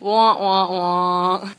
哇哇哇！